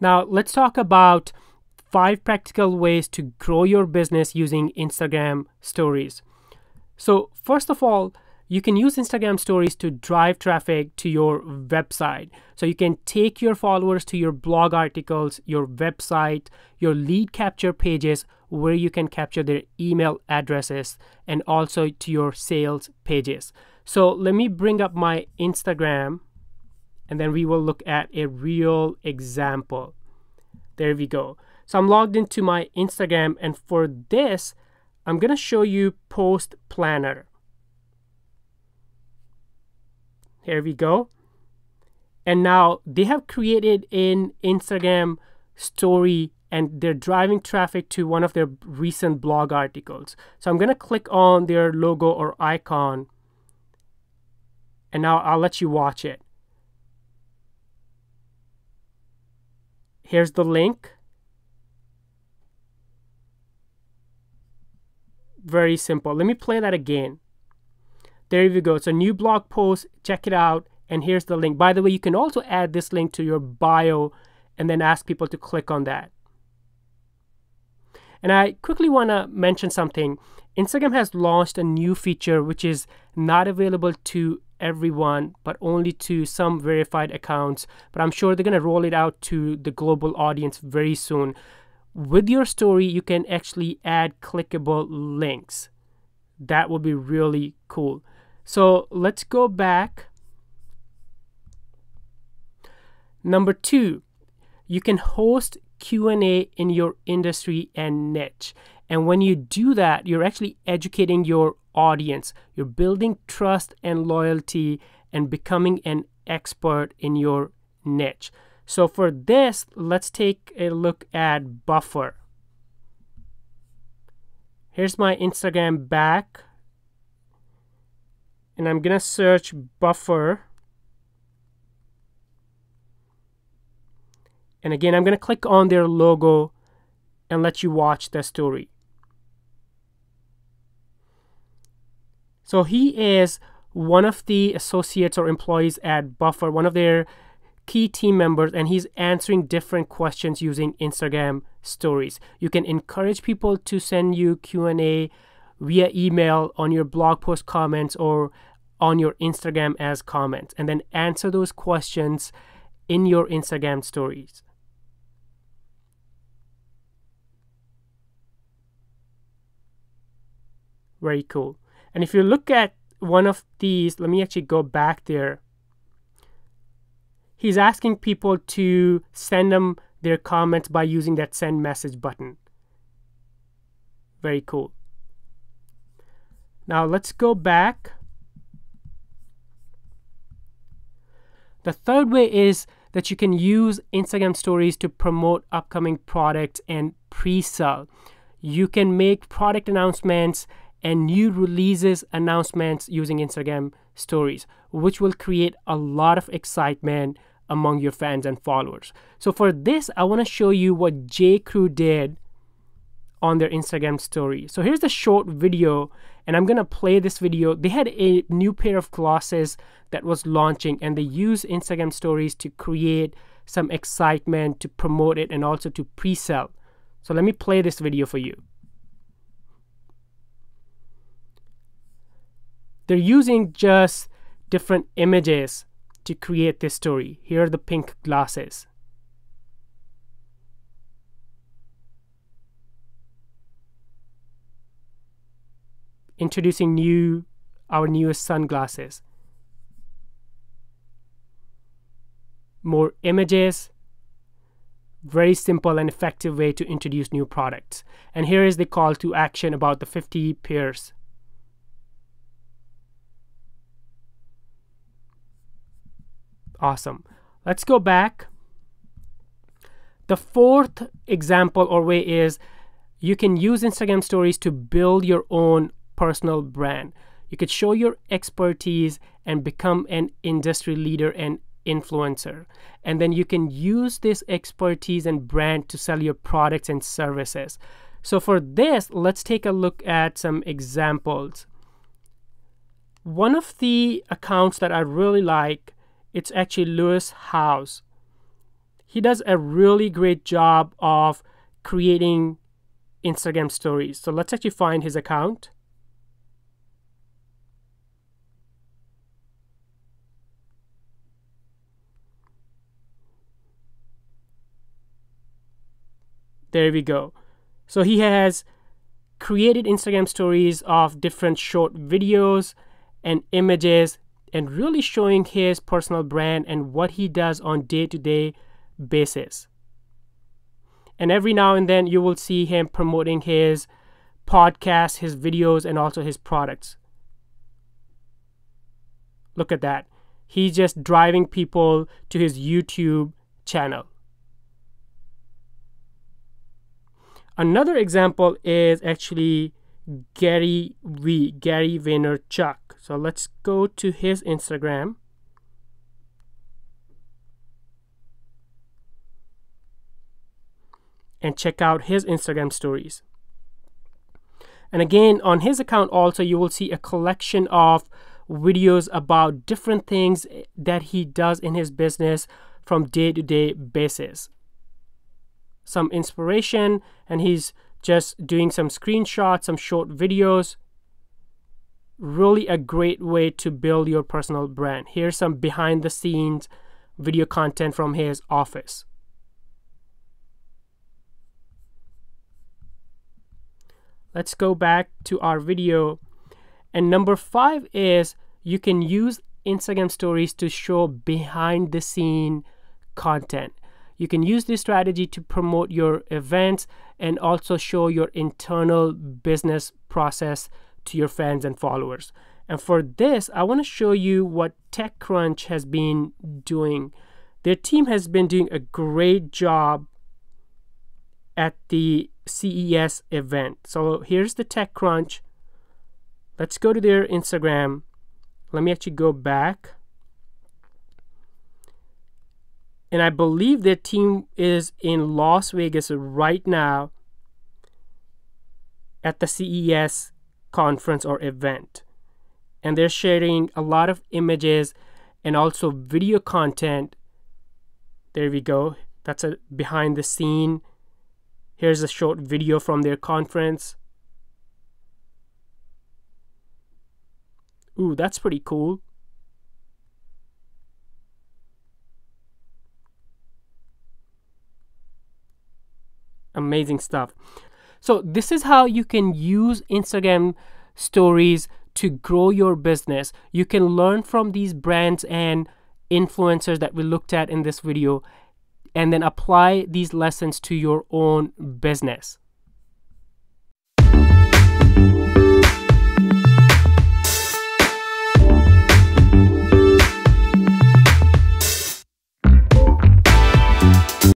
Now, let's talk about five practical ways to grow your business using Instagram stories. So, first of all, you can use Instagram stories to drive traffic to your website. So you can take your followers to your blog articles, your website, your lead capture pages where you can capture their email addresses and also to your sales pages. So let me bring up my Instagram and then we will look at a real example. There we go. So I'm logged into my Instagram and for this, I'm going to show you Post Planner. Here we go. And now they have created an Instagram story and they're driving traffic to one of their recent blog articles. So I'm going to click on their logo or icon and now I'll let you watch it. Here's the link. Very simple. Let me play that again. There you go. It's a new blog post. Check it out. And here's the link. By the way, you can also add this link to your bio and then ask people to click on that. And I quickly want to mention something. Instagram has launched a new feature which is not available to everyone, but only to some verified accounts. But I'm sure they're going to roll it out to the global audience very soon. With your story, you can actually add clickable links. That would be really cool. So let's go back. Number two, you can host Q&A in your industry and niche. And when you do that, you're actually educating your audience. You're building trust and loyalty and becoming an expert in your niche. So for this, let's take a look at Buffer. Here's my Instagram back and I'm gonna search buffer and again I'm gonna click on their logo and let you watch the story so he is one of the associates or employees at buffer one of their key team members and he's answering different questions using instagram stories you can encourage people to send you q&a via email on your blog post comments or on your Instagram as comments and then answer those questions in your Instagram stories. Very cool. And if you look at one of these, let me actually go back there. He's asking people to send them their comments by using that send message button. Very cool. Now let's go back. The third way is that you can use Instagram stories to promote upcoming products and pre-sell. You can make product announcements and new releases announcements using Instagram stories, which will create a lot of excitement among your fans and followers. So for this, I want to show you what J. Crew did on their Instagram story. So here's the short video and I'm gonna play this video. They had a new pair of glasses that was launching and they used Instagram stories to create some excitement, to promote it and also to pre-sell. So let me play this video for you. They're using just different images to create this story. Here are the pink glasses. introducing new our newest sunglasses. More images, very simple and effective way to introduce new products. And here is the call to action about the 50 pairs. Awesome. Let's go back. The fourth example or way is you can use Instagram stories to build your own personal brand. You could show your expertise and become an industry leader and influencer. And then you can use this expertise and brand to sell your products and services. So for this, let's take a look at some examples. One of the accounts that I really like, it's actually Lewis Howes. he does a really great job of creating Instagram stories. So let's actually find his account. There we go. So he has created Instagram stories of different short videos and images and really showing his personal brand and what he does on day-to-day basis. And every now and then you will see him promoting his podcast, his videos and also his products. Look at that. He's just driving people to his YouTube channel. Another example is actually Gary V, Gary Vaynerchuk. So let's go to his Instagram. And check out his Instagram stories. And again, on his account also, you will see a collection of videos about different things that he does in his business from day to day basis some inspiration and he's just doing some screenshots, some short videos. Really a great way to build your personal brand. Here's some behind the scenes video content from his office. Let's go back to our video. And number five is you can use Instagram stories to show behind the scene content. You can use this strategy to promote your events and also show your internal business process to your fans and followers. And for this, I want to show you what TechCrunch has been doing. Their team has been doing a great job at the CES event. So here's the TechCrunch. Let's go to their Instagram. Let me actually go back. And I believe their team is in Las Vegas right now at the CES conference or event. And they're sharing a lot of images and also video content. There we go. That's a behind the scene. Here's a short video from their conference. Ooh, that's pretty cool. Amazing stuff. So, this is how you can use Instagram stories to grow your business. You can learn from these brands and influencers that we looked at in this video and then apply these lessons to your own business.